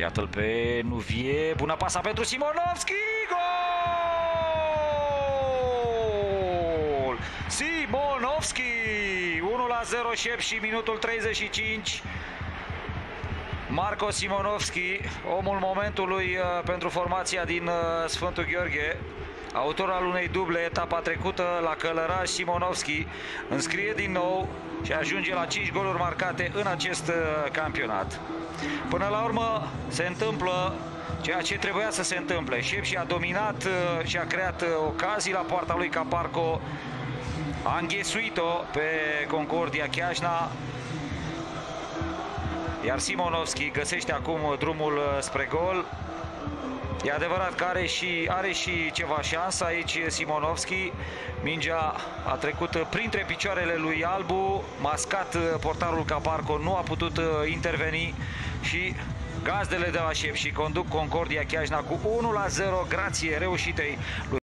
Iată-l pe Nuvie, bună pasa pentru Simonovski, gol! Simonovski, 1 la 0 șep și minutul 35. Marco Simonovski, omul momentului uh, pentru formația din uh, Sfântul Gheorghe, autor al unei duble etapa trecută la Călăraș Simonovski, înscrie din nou și ajunge la 5 goluri marcate în acest uh, campionat. Până la urmă se întâmplă ceea ce trebuia să se întâmple. Șep și a dominat și a creat ocazii la poarta lui Caparco. A înghesuit-o pe Concordia Chiajna, iar Simonovski găsește acum drumul uh, spre gol. E adevărat că are și, are și ceva șansă aici Simonovski. Mingea a trecut printre picioarele lui Albu, mascat uh, portarul Caparco, nu a putut uh, interveni și gazdele de la șef și conduc Concordia Chiajna cu 1 la 0 grație reușitei lui